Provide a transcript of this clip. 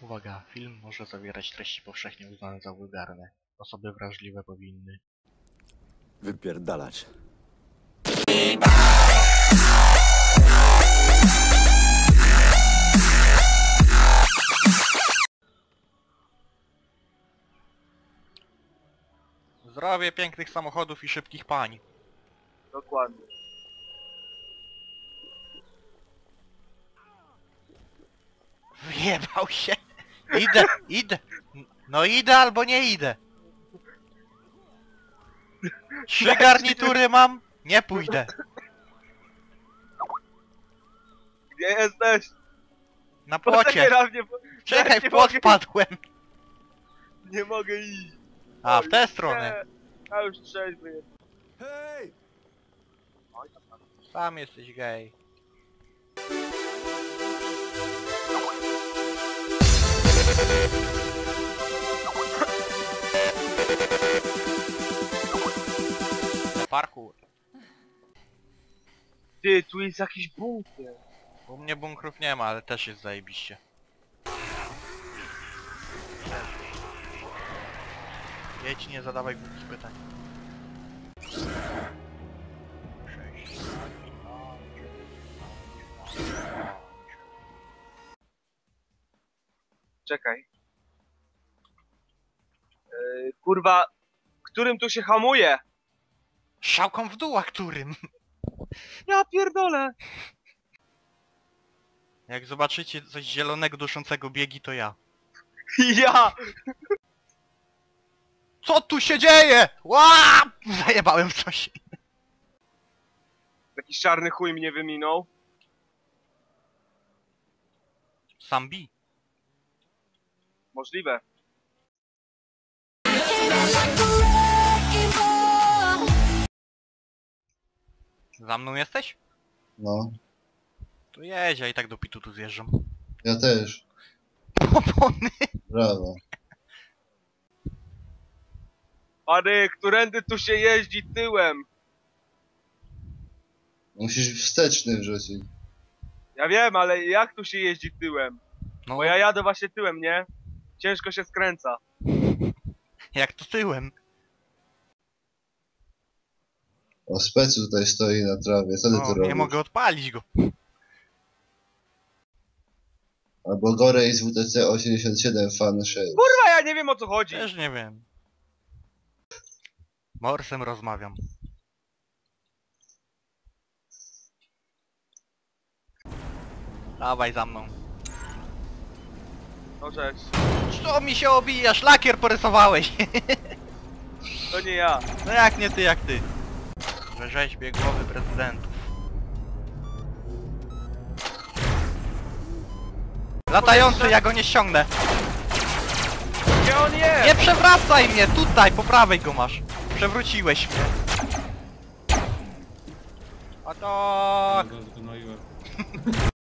Uwaga, film może zawierać treści powszechnie uznane za wulgarne. Osoby wrażliwe powinny. Wypierdalać. Zdrowie pięknych samochodów i szybkich pań. Dokładnie. Wyjebał się! Idę, idę! No idę albo nie idę! Trzy garnitury mam, nie pójdę. Gdzie jesteś? Na płocie. Poczekaj na mnie, bo Czekaj, nie w płot mogę- wpadłem. nie mogę iść. A, w tę stronę. A już trzeźwy jest. Hej! Sam jesteś gej. Parkour. Ty, tu jest jakiś bunkier. U mnie bunkrów nie ma, ale też jest zajebiście. Jedź, nie zadawaj głupich pytań. Czekaj. Yy, kurwa, którym tu się hamuje? Szałką w dół, a którym? Ja pierdolę. Jak zobaczycie coś zielonego duszącego biegi, to ja. Ja! Co tu się dzieje? Ła! Zajebałem coś. Jakiś czarny chuj mnie wyminął. Sam bi. Możliwe. Za mną jesteś? No, To jedź, ja i tak do pitu tu zjeżdżam. ja też. Opony. Brawo. Pany, którędy tu się jeździ tyłem? Musisz wsteczny wrzucić. Ja wiem, ale jak tu się jeździ tyłem? No, Bo ja jadę właśnie tyłem, nie? Ciężko się skręca. jak to tyłem? O, specu tutaj stoi na trawie, co ty tu No, robisz? nie mogę odpalić go. Albo Gorej z WTC 87 Fan 6. Kurwa, ja nie wiem o co chodzi. Też nie wiem. Morsem rozmawiam. Dawaj za mną. No cześć. Co mi się obijasz? Lakier porysowałeś! To nie ja. No jak nie ty, jak ty. Że rzeźbie głowy prezydentów. Latający, ja go nie ściągnę. Gdzie on jest? Nie przewracaj mnie, tutaj, po prawej go masz. Przewróciłeś mnie. A tak. Go zgnoiłem.